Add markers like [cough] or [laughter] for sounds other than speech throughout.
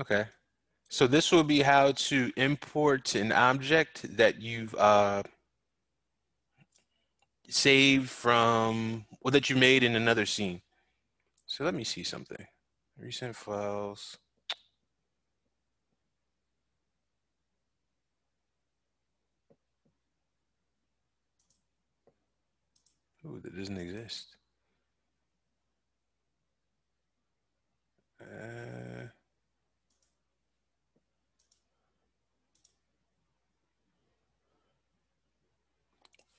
Okay. So this will be how to import an object that you've uh, saved from, or that you made in another scene. So let me see something. Recent files. Ooh, that doesn't exist. Uh,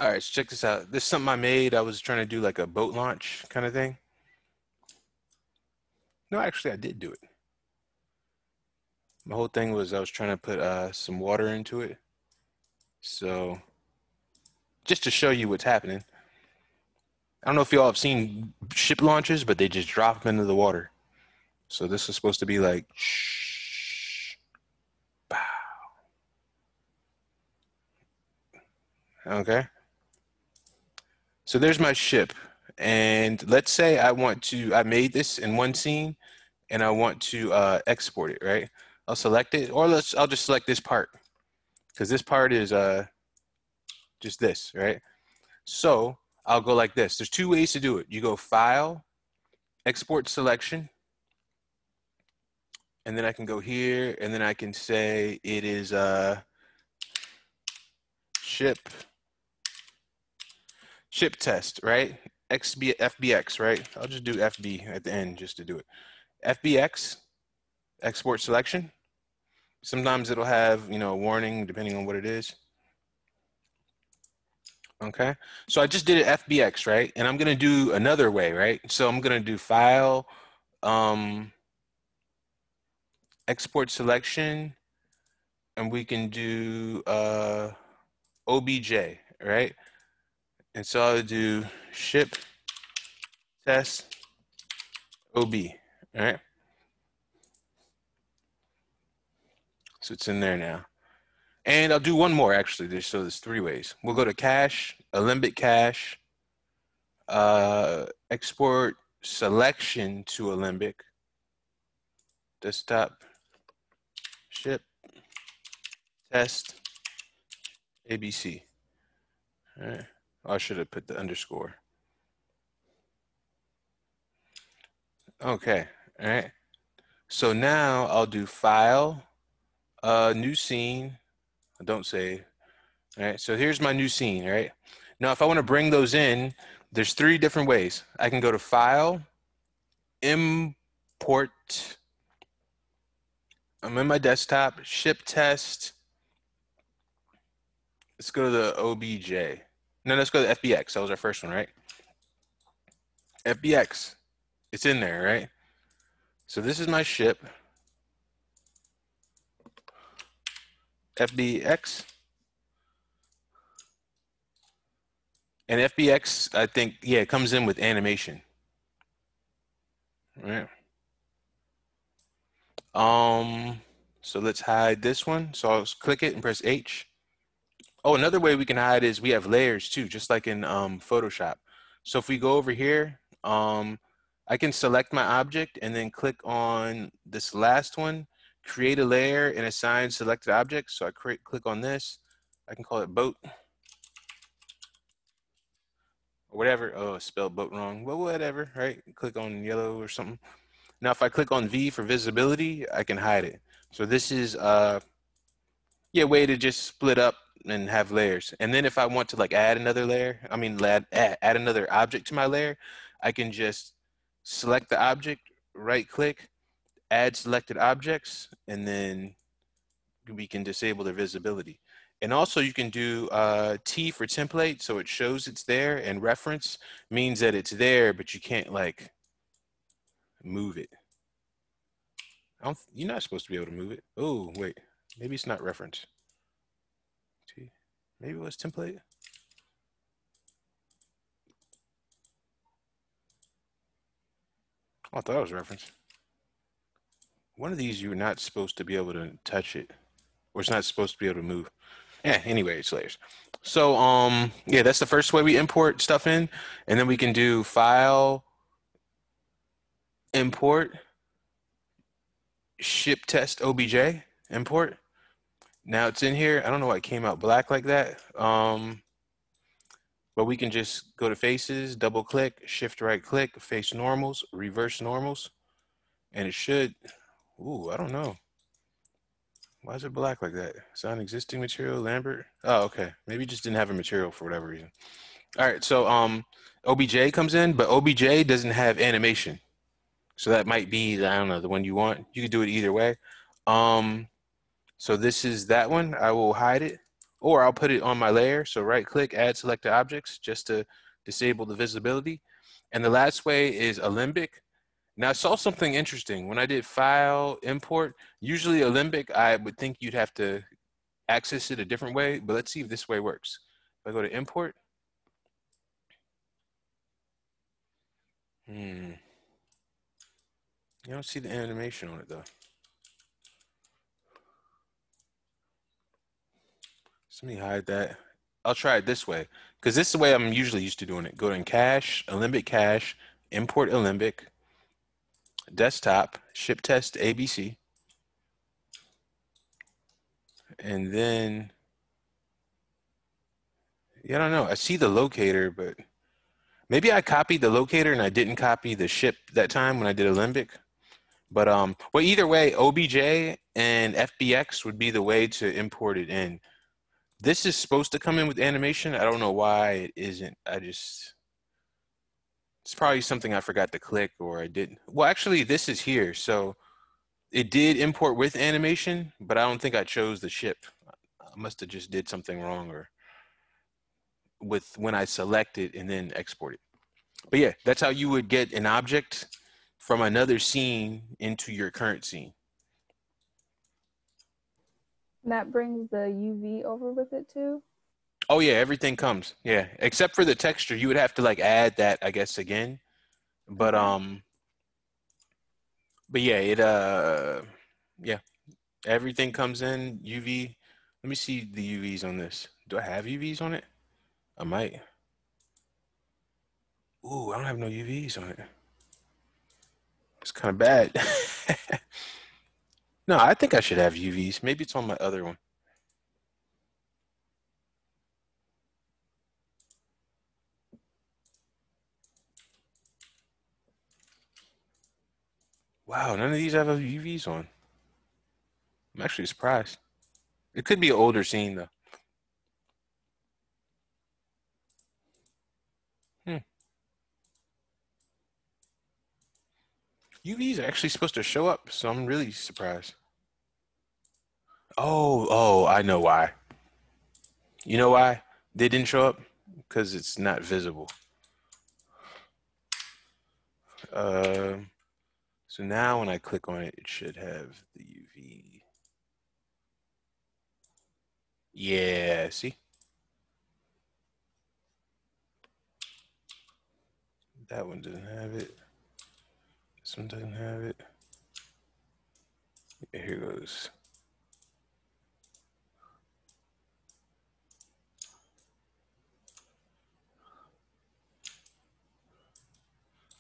all right, so check this out. This is something I made. I was trying to do like a boat launch kind of thing. No, actually, I did do it. My whole thing was I was trying to put uh, some water into it. So just to show you what's happening. I don't know if y'all have seen ship launches, but they just drop them into the water. So this is supposed to be like shh, bow. Okay. So there's my ship. And let's say I want to, I made this in one scene and I want to uh, export it, right? I'll select it or let's, I'll just select this part because this part is uh, just this, right? So I'll go like this. There's two ways to do it. You go file, export selection, and then I can go here and then I can say it is uh, ship, ship test, right? XB, FBX, right? I'll just do FB at the end just to do it. FBX, export selection. Sometimes it'll have, you know, a warning depending on what it is. Okay, so I just did it FBX, right? And I'm gonna do another way, right? So I'm gonna do file, um, export selection, and we can do uh, OBJ, right? And so I'll do ship test OB, all right? So it's in there now. And I'll do one more actually. There's, so there's three ways. We'll go to cache, Alembic cache, uh, export selection to Alembic, desktop, ship, test, ABC. All right. I should have put the underscore. Okay. All right. So now I'll do file, uh, new scene, I don't save. All right, so here's my new scene, right? Now, if I want to bring those in, there's three different ways. I can go to File, Import. I'm in my desktop, Ship Test. Let's go to the OBJ. No, let's go to FBX. That was our first one, right? FBX. It's in there, right? So this is my ship. FBX. And FBX, I think, yeah, it comes in with animation. Right. Um, so let's hide this one. So I'll click it and press H. Oh, another way we can hide is we have layers too, just like in um, Photoshop. So if we go over here, um, I can select my object and then click on this last one create a layer and assign selected objects. So I create, click on this. I can call it boat or whatever. Oh, I spelled boat wrong. Well, whatever, right? Click on yellow or something. Now, if I click on V for visibility, I can hide it. So this is uh, yeah, way to just split up and have layers. And then if I want to like add another layer, I mean, add, add another object to my layer, I can just select the object, right click, add selected objects, and then we can disable their visibility. And also you can do uh, T for template, so it shows it's there, and reference means that it's there, but you can't like move it. you're not supposed to be able to move it. Oh, wait, maybe it's not reference. Maybe it was template. Oh, I thought it was reference. One of these you're not supposed to be able to touch it, or it's not supposed to be able to move. Yeah, anyway, it's layers. So um yeah, that's the first way we import stuff in. And then we can do file, import, ship test OBJ import. Now it's in here. I don't know why it came out black like that. Um, but we can just go to faces, double click, shift right click, face normals, reverse normals, and it should, ooh, I don't know. Why is it black like that? Is that an existing material, Lambert? Oh, okay. Maybe just didn't have a material for whatever reason. All right, so um, OBJ comes in, but OBJ doesn't have animation. So that might be, I don't know, the one you want. You could do it either way. Um, so this is that one. I will hide it or I'll put it on my layer. So right click, add selected objects just to disable the visibility. And the last way is Alembic. Now I saw something interesting. When I did file import, usually Alembic, I would think you'd have to access it a different way, but let's see if this way works. If I go to import, hmm. You don't see the animation on it though. Let me hide that. I'll try it this way because this is the way I'm usually used to doing it. Go to cache, Alembic cache, import Alembic, desktop, ship test ABC. And then, yeah, I don't know. I see the locator, but maybe I copied the locator and I didn't copy the ship that time when I did Alembic. But um, well, either way, OBJ and FBX would be the way to import it in. This is supposed to come in with animation. I don't know why it isn't. I just, it's probably something I forgot to click or I didn't. Well, actually, this is here. So it did import with animation, but I don't think I chose the ship. I must have just did something wrong or with when I select it and then export it. But yeah, that's how you would get an object from another scene into your current scene. And that brings the UV over with it too. Oh yeah, everything comes. Yeah, except for the texture, you would have to like add that, I guess, again. But um, but yeah, it uh, yeah, everything comes in UV. Let me see the UVs on this. Do I have UVs on it? I might. Ooh, I don't have no UVs on it. It's kind of bad. [laughs] No, I think I should have UVs. Maybe it's on my other one. Wow, none of these have UVs on. I'm actually surprised. It could be an older scene though. UVs are actually supposed to show up, so I'm really surprised. Oh, oh, I know why. You know why they didn't show up? Because it's not visible. Uh, so now when I click on it, it should have the UV. Yeah, see? That one doesn't have it. This one doesn't have it. Yeah, here goes.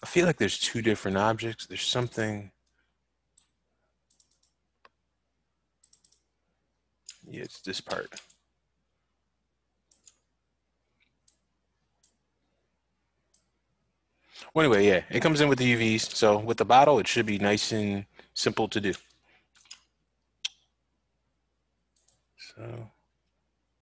I feel like there's two different objects. There's something. Yeah, it's this part. Well, anyway, yeah, it comes in with the UVs. So with the bottle, it should be nice and simple to do. So.